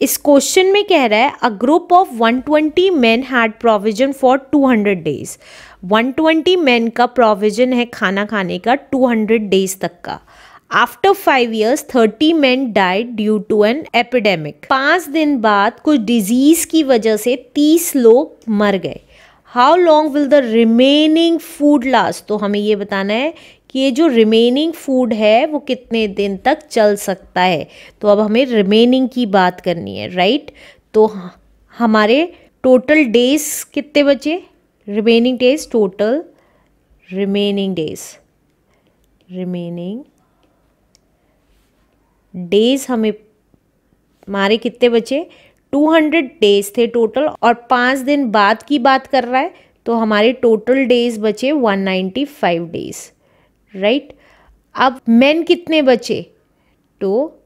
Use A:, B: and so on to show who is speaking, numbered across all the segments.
A: इस क्वेश्चन में कह रहा है a group of 120 men had provision for 200 days 120 men का प्रोविज़न है खाना खाने का 200 डेज़ तक का. After five years thirty man died due to an epidemic पाँच दिन बाद कुछ डिज़ीज़ की वजह से तीस लोग मर गए. How long will the remaining food last तो हमें ये बताना है कि ये जो रिमेनिंग फ़ूड है, वो कितने दिन तक चल सकता है। तो अब हमें रिमेनिंग की बात करनी है राइट तो हमारे टोटल डेज़ कितने बचे? Remaining days total remaining days remaining days हमें, हमारे कितने बचे? 200 डेज़ थे टोटल और पाँच दिन बाद की बात कर रहा है तो हमारे टोटल डेज़ बचे 195 डेज़ राइट अब मेन कितने बचे? तो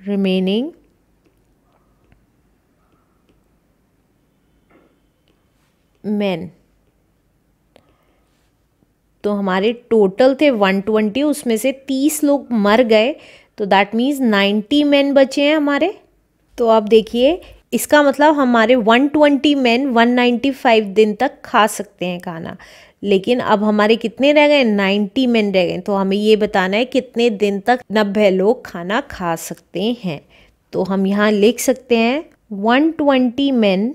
A: रिमेनिंग मेन तो हमारे टोटल थे 120 उसमें से 30 लोग मर गए तो दैट मीन्स 90 मैन बचे हैं हमारे। तो आप देखिए, इसका मतलब हमारे 120 मैन 195 दिन तक खा सकते हैं खाना। लेकिन अब हमारे कितने रह गए? 90 मैन रह गए। तो हमें ये बताना है कितने दिन तक नब्बे लोग खाना खा सकते हैं। तो हम यहाँ लिख सकते हैं 120 twenty man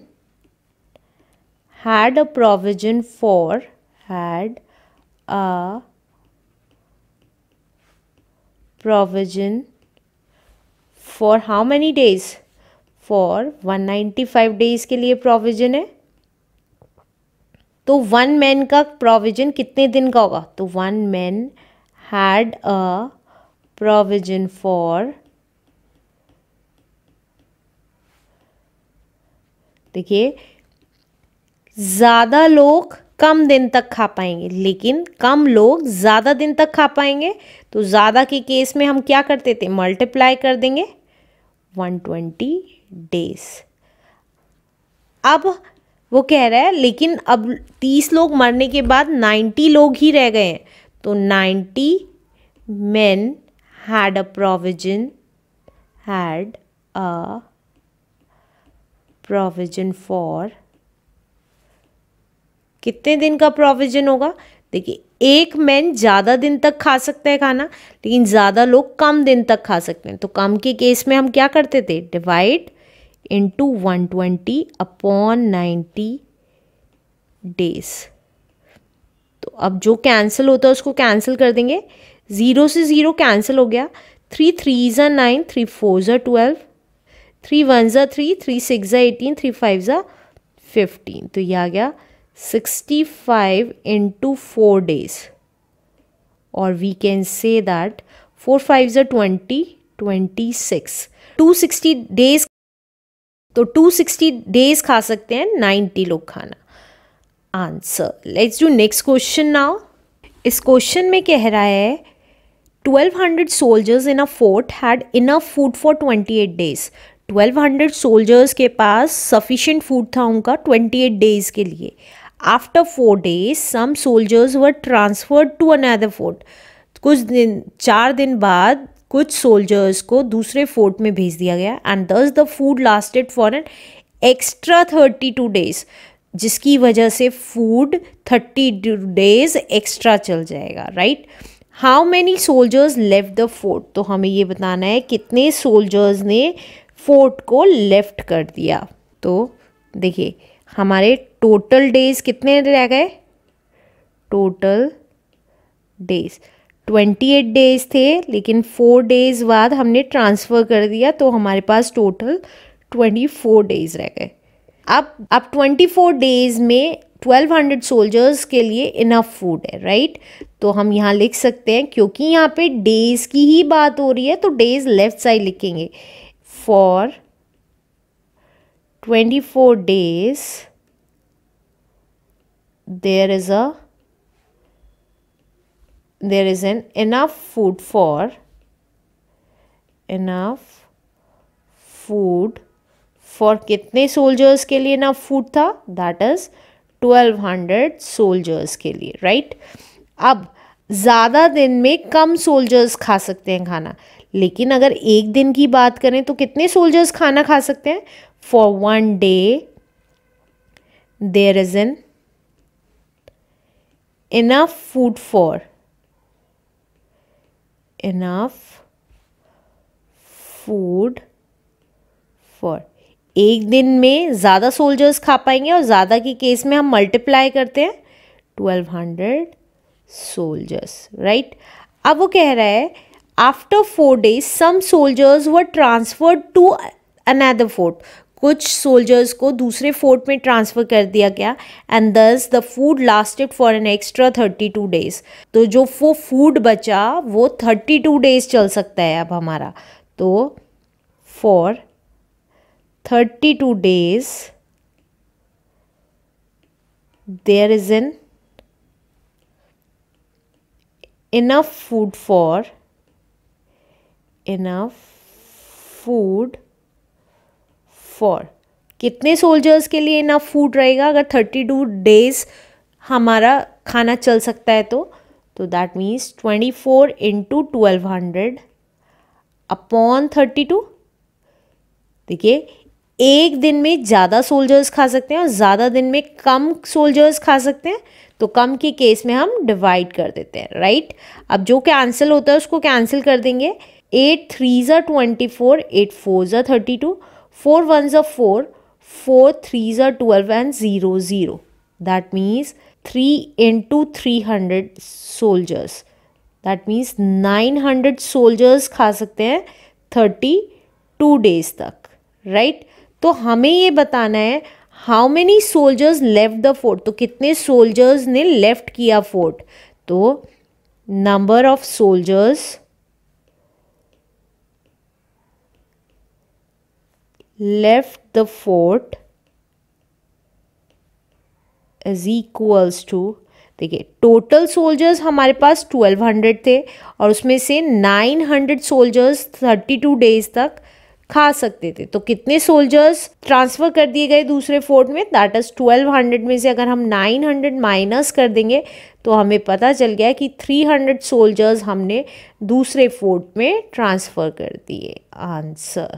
A: had a provision for had a provision for how many days? For 195 days के लिए provision है। तो वन मैन का प्रोविज़न कितने दिन का होगा? तो one man had a provision for देखिए, ज़्यादा लोग कम दिन तक खा पाएँगे, लेकिन कम लोग ज़्यादा दिन तक खा पाएँगे तो ज़्यादा के केस में हम क्या करते थे? मल्टीप्लाई कर देंगे। 120 डेज़ अब वो कह रहा है, लेकिन अब 30 लोग मरने के बाद 90 लोग ही रह गए हैं। तो ninety man had a provision had a provision for कितने दिन का प्रोविज़न होगा? देखिए, एक मैन ज़्यादा दिन तक खा सकता है खाना, लेकिन ज़्यादा लोग कम दिन तक खा सकते हैं। तो कम के केस में हम क्या करते थे? Divide into one twenty upon ninety days तो अब जो कैंसिल होता है, उसको कैंसिल कर देंगे। ज़ीरो से ज़ीरो कैंसिल हो गया। थ्री थ्री ज़ा नाइन थ्री फोर ज़ा ट्वेल्व थ्री वन ज़ा थ्री थ्री सिक्स ज़ा एटीन थ्री फाइव ज़ा फिफ्टीन तो ये आ गया। 65 into 4 days. or we can say that 4 5s are 20 26 260 days तो 260 डेज़ खा सकते हैं 90 लोग खाना। Answer let's do next question now इस क्वेश्चन में कह रहा है 1200 soldiers in a fort had enough food for 28 days 1200 soldiers के पास सफिशिएंट फ़ूड था उनका 28 डेज़ के लिए। After four days some soldiers were transferred to another fort कुछ दिन, चार दिन बाद कुछ सोल्जर्स को दूसरे फोर्ट में भेज दिया गया and thus the food lasted for an extra thirty two days जिसकी वजह से फ़ूड थर्टी डेज़ एक्स्ट्रा चल जाएगा right how many soldiers left the fort तो हमें ये बताना है कितने सोल्जर्स ने फोर्ट को लेफ़्ट कर दिया। तो देखिए, हमारे टोटल डेज़ कितने रह गए? Total days twenty eight days थे, लेकिन फोर डेज़ बाद हमने ट्रांसफ़र कर दिया तो हमारे पास टोटल ट्वेंटी फोर डेज़ रह गए। अब अब ट्वेंटी फोर डेज़ में ट्वेल्व हंड्रेड सोल्जर्स के लिए इनफ फ़ूड है राइट तो हम यहाँ लिख सकते हैं, क्योंकि यहाँ पे डेज़ की ही बात हो रही है तो डेज़ लेफ़्ट साइड लिखेंगे। For twenty four days there is a there is an enough food for, enough food for कितने soldiers के लिए enough food था? That is 1200 soldiers के लिए, right? अब ज़्यादा दिन में कम सोल्जर्स खा सकते हैं खाना। लेकिन अगर एक दिन की बात करें तो कितने सोल्जर्स खाना खा सकते हैं? For one day there is an enough food for enough food for एक दिन में ज़्यादा सोल्जर्स खा पाएँगे और ज़्यादा के केस में हम मल्टीप्लाई करते हैं ट्वेल्व हंड्रेड सोल्जर्स राइट अब वो कह रहा है after four days some soldiers were transferred to another fort कुछ सोल्जर्स को दूसरे फोर्ट में ट्रांसफ़र कर दिया गया and thus the food lasted for an extra thirty two days तो जो वो फ़ूड बचा, वो थर्टी टू डेज़ चल सकता है अब हमारा। तो for thirty two days there is an enough food for, enough food for? कितने सोल्जर्स के लिए इनफ फ़ूड रहेगा? अगर थर्टी टू डेज़ हमारा खाना चल सकता है तो? तो that means twenty four into twelve hundred upon thirty two देखिए, एक दिन में ज़्यादा सोल्जर्स खा सकते हैं और ज़्यादा दिन में कम सोल्जर्स खा सकते हैं तो कम के केस में हम डिवाइड कर देते हैं राइट अब जो कैंसिल होता है उसको कैंसिल कर देंगे। एट थ्री ज़ा ट्वेंटी फोर एट फोर ज़ा थर्टी टू फोर वन ज़ा फोर फोर थ्री ज़ा twelve and zero zero that means three into three hundred soldiers that means nine hundred soldiers खा सकते हैं थर्टी टू डेज़ तक right? तो हमें ये बताना है how many soldiers left the fort तो कितने सोल्जर्स ने लेफ़्ट किया फोर्ट तो number of soldiers left the fort is equals to देखिए टोटल सोल्जर्स हमारे पास ट्वेल्व हंड्रेड थे और उसमें से nine hundred soldiers thirty two days तक खा सकते थे। तो कितने सोल्जर्स ट्रांसफ़र कर दिए गए दूसरे फोर्ट में? दैट इज़ ट्वेल्व हंड्रेड में से अगर हम नाइन हंड्रेड माइनस कर देंगे तो हमें पता चल गया कि थ्री हंड्रेड सोल्जर्स हमने दूसरे फोर्ट में ट्रांसफ़र कर दिए। आंसर